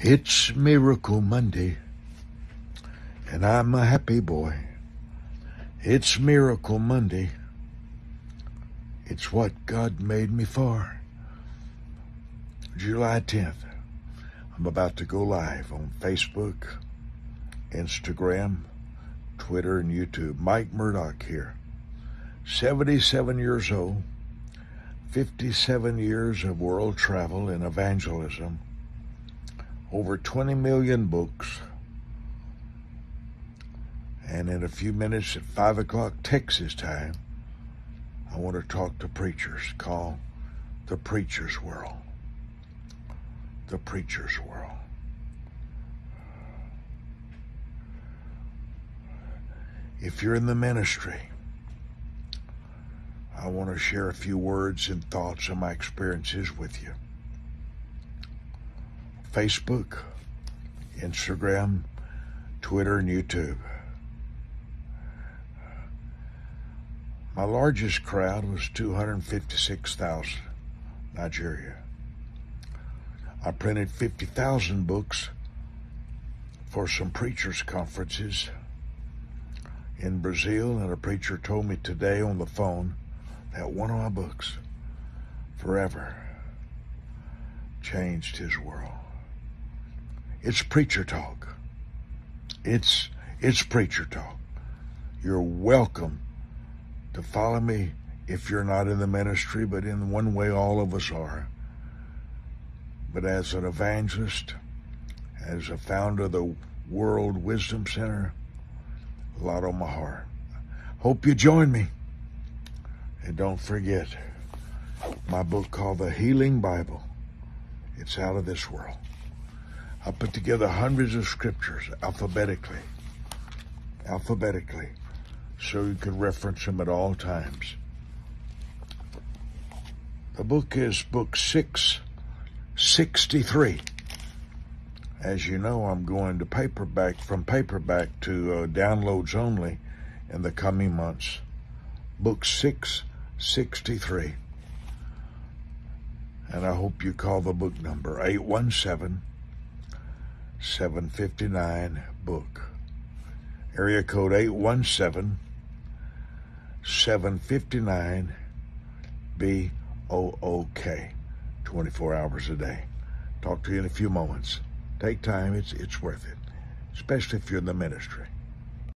It's Miracle Monday, and I'm a happy boy. It's Miracle Monday. It's what God made me for. July 10th. I'm about to go live on Facebook, Instagram, Twitter, and YouTube. Mike Murdock here. 77 years old, 57 years of world travel and evangelism over 20 million books. And in a few minutes at 5 o'clock Texas time, I want to talk to preachers called The Preacher's World. The Preacher's World. If you're in the ministry, I want to share a few words and thoughts of my experiences with you. Facebook, Instagram, Twitter, and YouTube. My largest crowd was 256,000, Nigeria. I printed 50,000 books for some preachers' conferences in Brazil, and a preacher told me today on the phone that one of my books forever changed his world. It's preacher talk. It's it's preacher talk. You're welcome to follow me if you're not in the ministry, but in one way all of us are. But as an evangelist, as a founder of the World Wisdom Center, lot on my heart. Hope you join me. And don't forget my book called The Healing Bible. It's out of this world. I put together hundreds of scriptures alphabetically, alphabetically, so you can reference them at all times. The book is book 663. As you know, I'm going to paperback, from paperback to uh, downloads only in the coming months. Book 663. And I hope you call the book number 817 759 book. Area code 817 759 B O O K. 24 hours a day. Talk to you in a few moments. Take time, it's, it's worth it, especially if you're in the ministry.